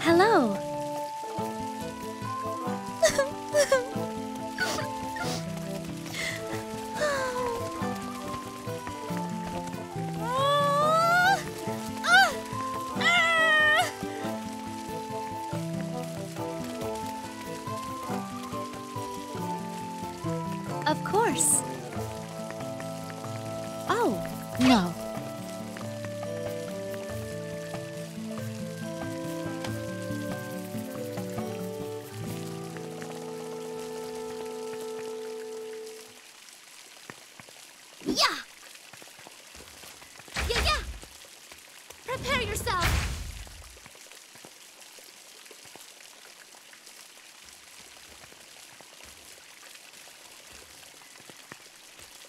Hello. Of course. Oh, no. Yeah! Yeah, yeah! Prepare yourself!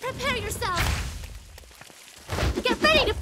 Prepare yourself! Get ready to